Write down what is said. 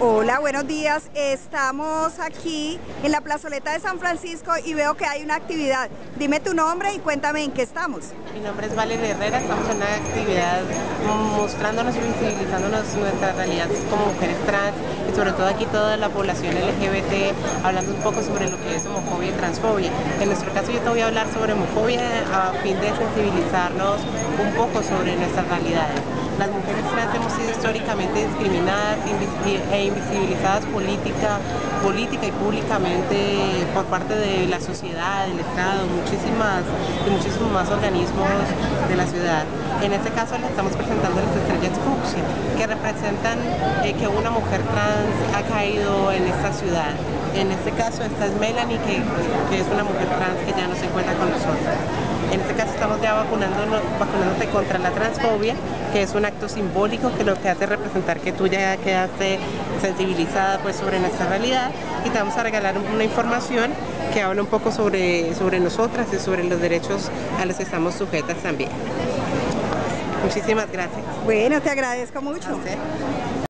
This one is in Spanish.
Hola, buenos días. Estamos aquí en la plazoleta de San Francisco y veo que hay una actividad. Dime tu nombre y cuéntame en qué estamos. Mi nombre es Valeria Herrera, estamos en una actividad mostrándonos y visibilizándonos nuestra realidad como mujeres trans y sobre todo aquí toda la población LGBT, hablando un poco sobre lo que es homofobia y transfobia. En nuestro caso yo te voy a hablar sobre homofobia a fin de sensibilizarnos un poco sobre nuestras realidades. Las mujeres trans hemos sido históricamente discriminadas e invisibilizadas política, política y públicamente por parte de la sociedad, del Estado, muchísimas y muchísimos más organismos de la ciudad. En este caso les estamos presentando las estrellas fucsia, que representan eh, que una mujer trans ha caído en esta ciudad. En este caso esta es Melanie, que, que es una mujer trans que ya no se encuentra con nosotros. En este caso estamos ya vacunándonos, vacunándote contra la transfobia, que es un acto simbólico que lo que hace es representar que tú ya quedaste sensibilizada pues, sobre nuestra realidad y te vamos a regalar una información que habla un poco sobre, sobre nosotras y sobre los derechos a los que estamos sujetas también. Muchísimas gracias. Bueno, te agradezco mucho.